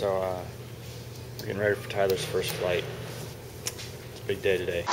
So uh, we're getting ready for Tyler's first flight. It's a big day today.